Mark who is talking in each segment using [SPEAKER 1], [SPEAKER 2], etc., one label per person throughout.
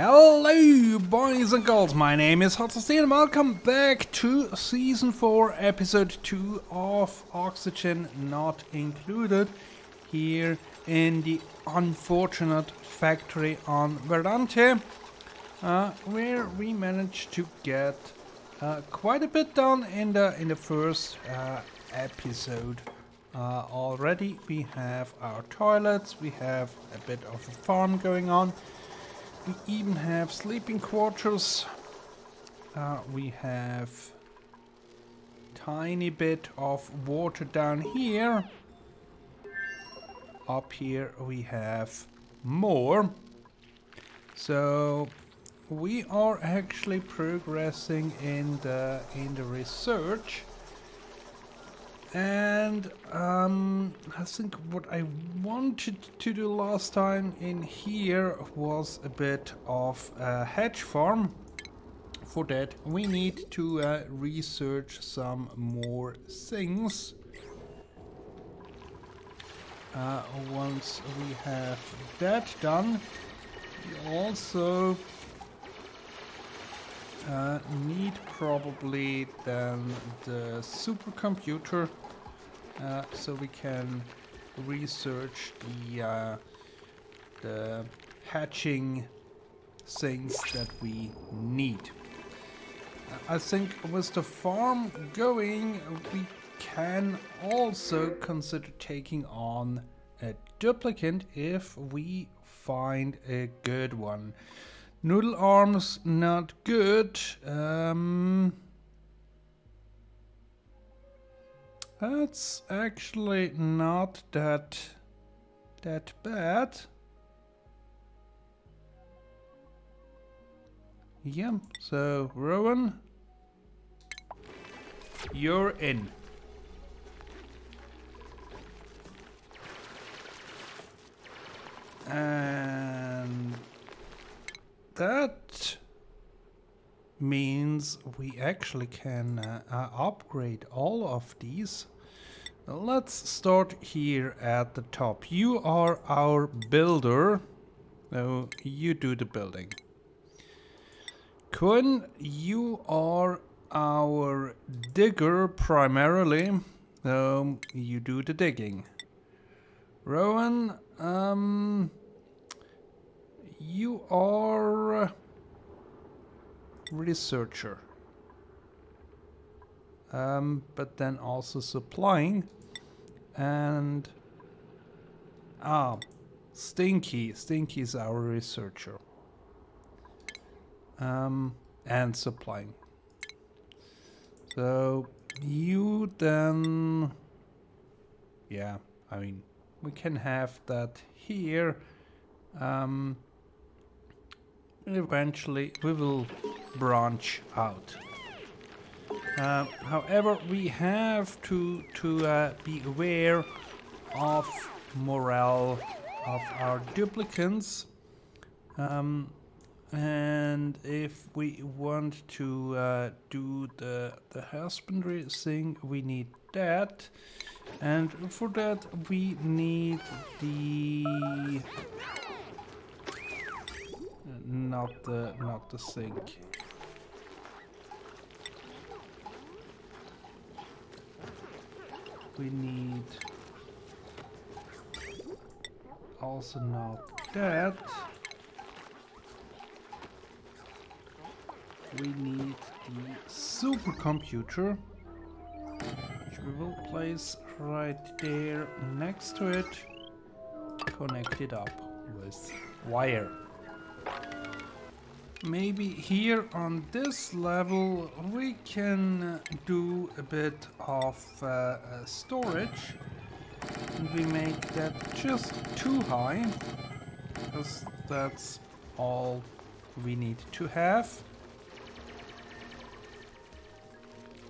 [SPEAKER 1] Hello, boys and girls. My name is Hotzelstein and welcome back to Season 4, Episode 2 of Oxygen Not Included here in the unfortunate factory on Verdante, uh, where we managed to get uh, quite a bit done in the in the first uh, episode. Uh, already we have our toilets, we have a bit of a farm going on. We even have sleeping quarters. Uh, we have tiny bit of water down here. Up here we have more. So we are actually progressing in the in the research. And um, I think what I wanted to do last time in here was a bit of a hatch farm. For that we need to uh, research some more things. Uh, once we have that done, we also uh, need probably then the supercomputer uh, so we can research the uh, the hatching things that we need. I think with the farm going, we can also consider taking on a duplicant if we find a good one. Noodle arms not good. Um, that's actually not that that bad. Yeah, so Rowan, you're in. And that means we actually can uh, upgrade all of these. Let's start here at the top. You are our builder. So you do the building. Kun, you are our digger primarily. So you do the digging. Rowan, um, you are researcher. Um, but then also supplying and ah Stinky. Stinky is our researcher. Um, and supplying. So you then yeah I mean we can have that here. Um, eventually we will branch out. Uh, however, we have to to uh, be aware of morale of our duplicants. Um, and if we want to uh, do the, the husbandry thing, we need that. And for that, we need the not the not the sink. We need also not that. We need the supercomputer, which we will place right there next to it, connected up with wire. Maybe here on this level we can do a bit of uh, uh, storage. We make that just too high because that's all we need to have.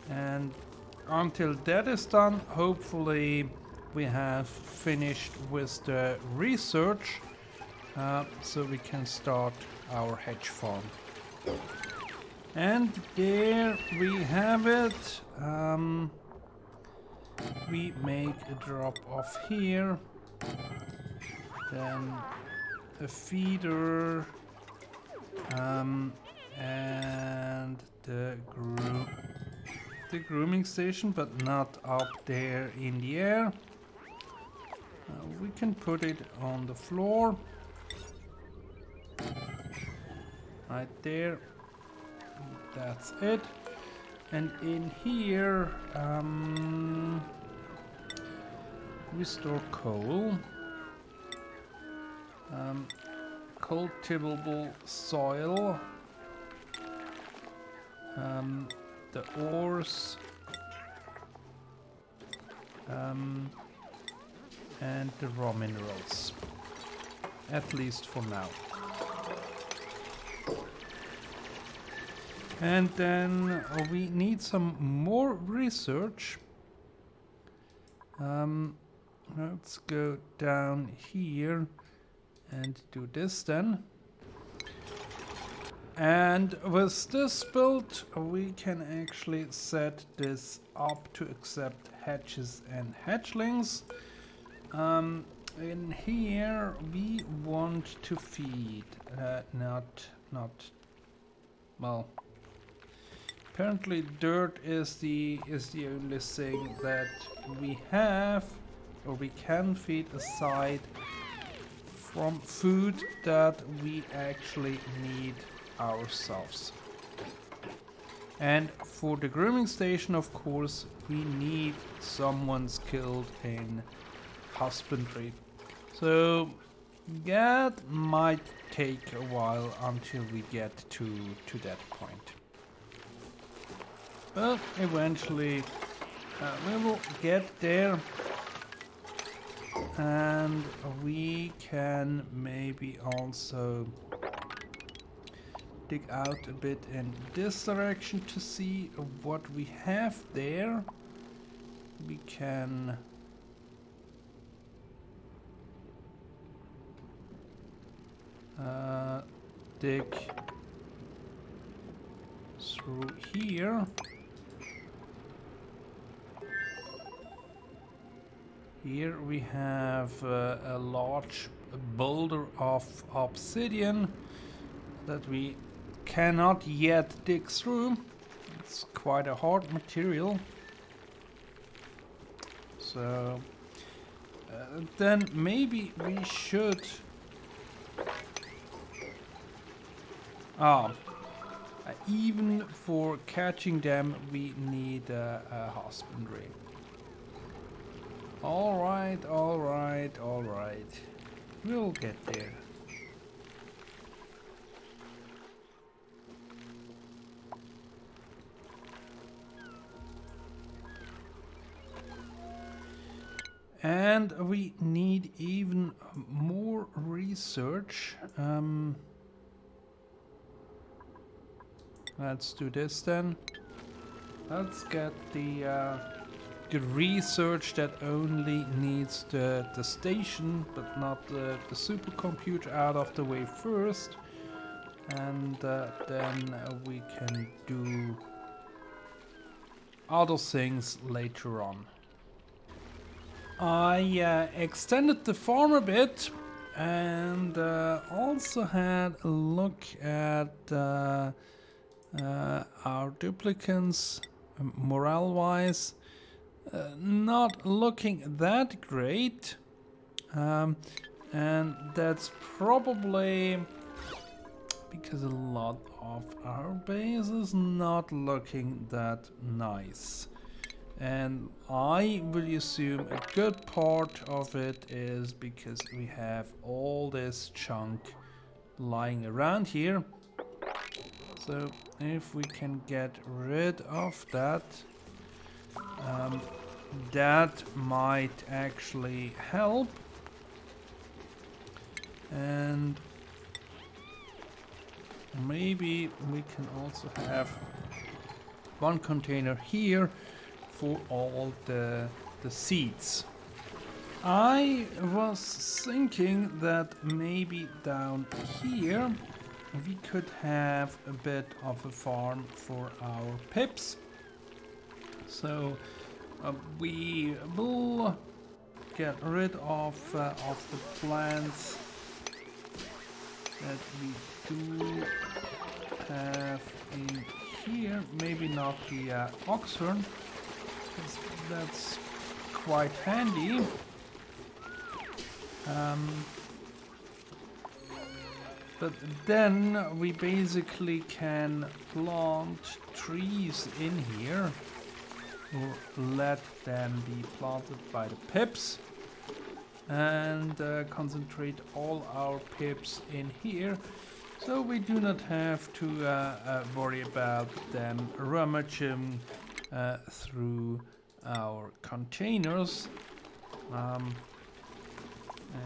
[SPEAKER 1] And until that is done hopefully we have finished with the research uh, so we can start our hatch farm. And there we have it. Um, we make a drop off here. Then a feeder Um, and the the grooming station, but not up there in the air. Uh, we can put it on the floor. Right there. That's it. And in here, um, we store coal. Um, cultivable soil. Um, the ores. Um, and the raw minerals. At least for now. And then we need some more research. Um, let's go down here and do this then. And with this build, we can actually set this up to accept hatches and hatchlings. Um, in here, we want to feed, uh, not, not, well, apparently dirt is the is the only thing that we have, or we can feed aside from food that we actually need ourselves. And for the grooming station, of course, we need someone skilled in husbandry. So that might take a while until we get to, to that point. But eventually uh, we will get there and we can maybe also dig out a bit in this direction to see what we have there. We can uh, dig through here. Here we have uh, a large boulder of obsidian that we cannot yet dig through. It's quite a hard material. So uh, then maybe we should Ah, even for catching them, we need uh, a husbandry. All right, all right, all right. We'll get there. And we need even more research. Um, Let's do this then. Let's get the, uh, the research that only needs the, the station, but not the, the supercomputer out of the way first. And uh, then uh, we can do other things later on. I uh, extended the farm a bit and uh, also had a look at uh, uh, our duplicants, morale-wise, not looking that great. Um, and that's probably because a lot of our base is not looking that nice. And I would assume a good part of it is because we have all this chunk lying around here. So if we can get rid of that, um, that might actually help. And maybe we can also have one container here for all the, the seeds. I was thinking that maybe down here we could have a bit of a farm for our pips. So uh, we will get rid of, uh, of the plants that we do have in here, maybe not the uh, Oxyfern, that's quite handy. Um, but then we basically can plant trees in here. Let them be planted by the pips. And uh, concentrate all our pips in here. So we do not have to uh, uh, worry about them rummaging uh, through our containers. Um,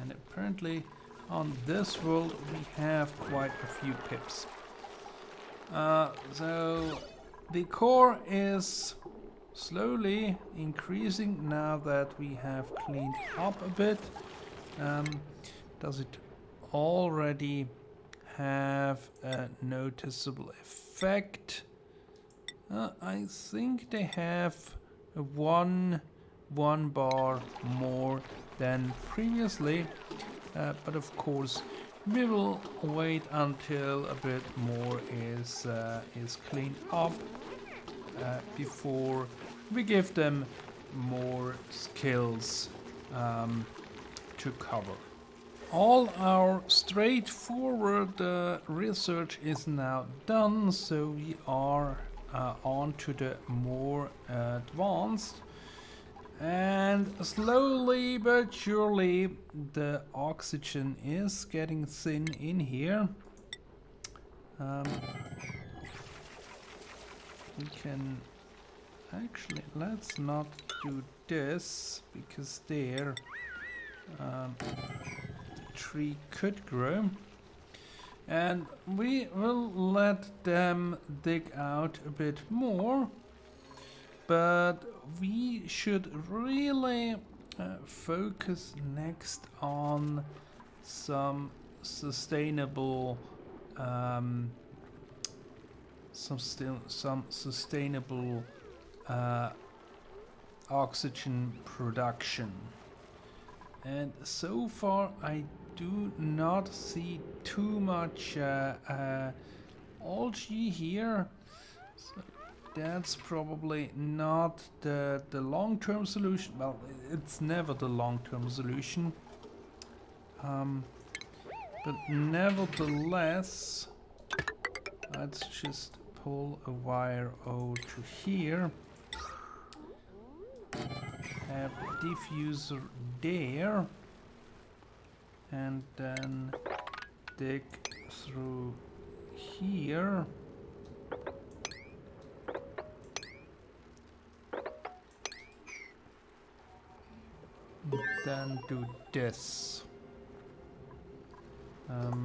[SPEAKER 1] and apparently on this world we have quite a few pips. Uh, so the core is slowly increasing now that we have cleaned up a bit. Um, does it already have a noticeable effect? Uh, I think they have one one bar more than previously uh, but of course we will wait until a bit more is uh, is cleaned up uh, before we give them more skills um, to cover. All our straightforward uh, research is now done, so we are uh, on to the more advanced and slowly but surely the oxygen is getting thin in here. Um, we can actually let's not do this because there um, the tree could grow. And we will let them dig out a bit more but we should really uh, focus next on some sustainable um, some still some sustainable uh, oxygen production and so far I do not see too much uh, uh algae here so that's probably not the, the long-term solution. Well, it's never the long-term solution. Um, but nevertheless, let's just pull a wire over to here. Have diffuser there. And then dig through here. then do this. Um,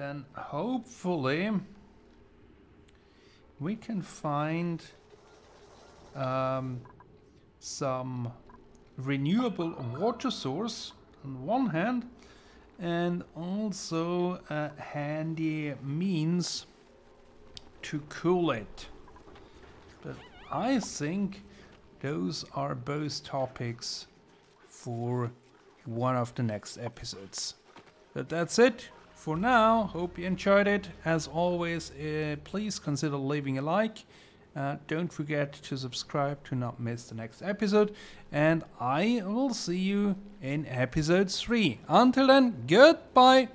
[SPEAKER 1] then hopefully we can find um, some renewable water source on one hand and also a handy means to cool it. But I think those are both topics for one of the next episodes. But that's it for now. Hope you enjoyed it. As always, uh, please consider leaving a like. Uh, don't forget to subscribe to not miss the next episode. And I will see you in episode 3. Until then, goodbye.